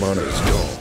money's gone.